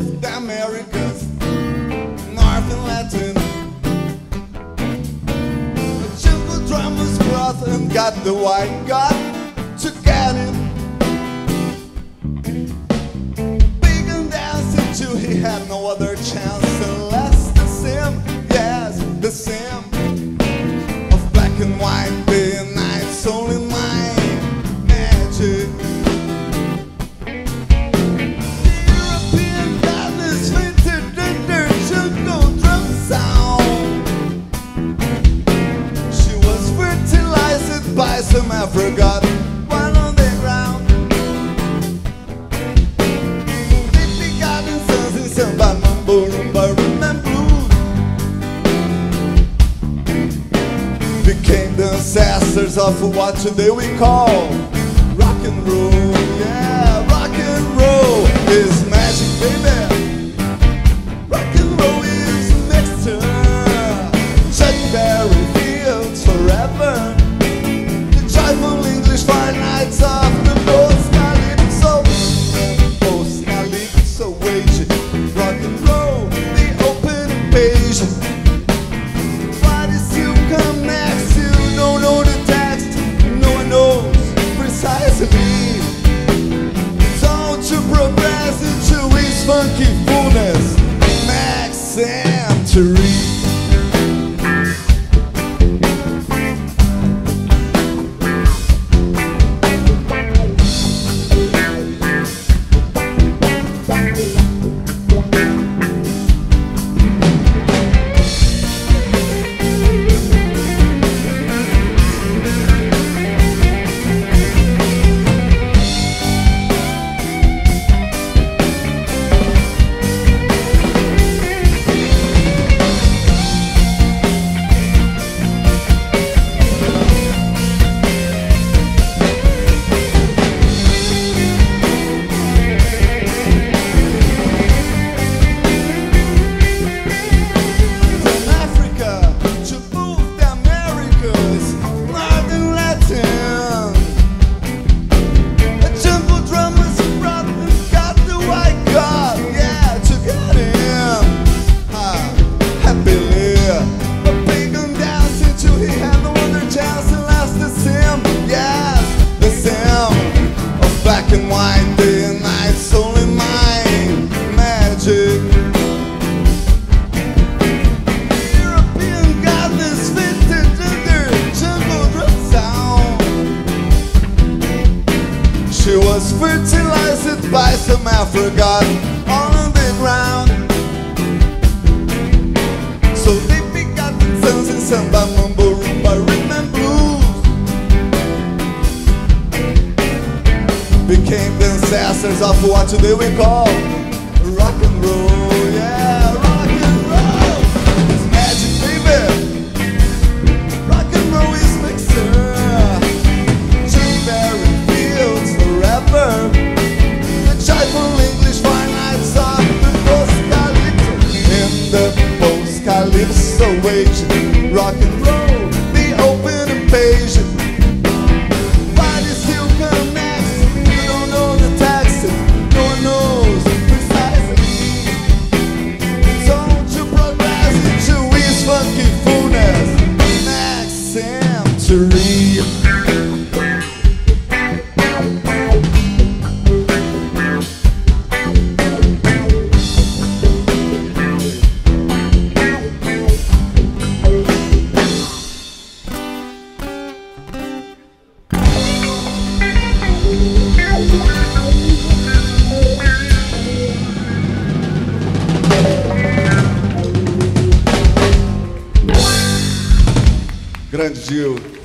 the Americas, North and Latin. Drummers and got the white god to get him. Big and dancing till he had no other chance fertilized by some while on the ground. Blues. Became the ancestors of what today we call funk. By some African on the ground. So they begot the sons in samba, mambo, rumba, rhythm and blues. Became the ancestors of what today we call rock calypso rock and roll, the open page. Why does you come next? You don't know the text. No one knows precisely. Don't you progress into his funky fullness? Next century. Grande Gil.